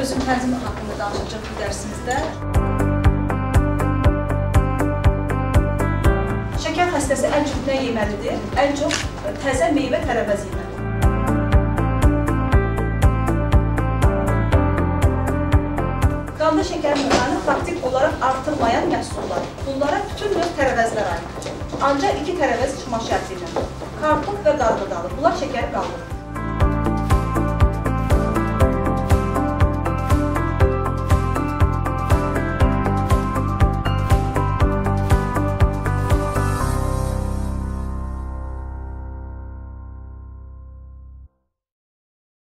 özün tənzim haqqında danışacaq bu dərsimizdə. Şəkər xəstəsi ən çox nə yeməlidir? Ən çox təzə meyvə tərəvəz yeməlidir. Qanda şəkər miqdarı faktik olaraq artırmayan məhsullar. Bunlara bütün növ tərəvəzlər aiddir. Ancaq iki tərəvəz çıxma şərti ilə. Kartof və qarğıdalı. Bunlar şəkər qaldırır.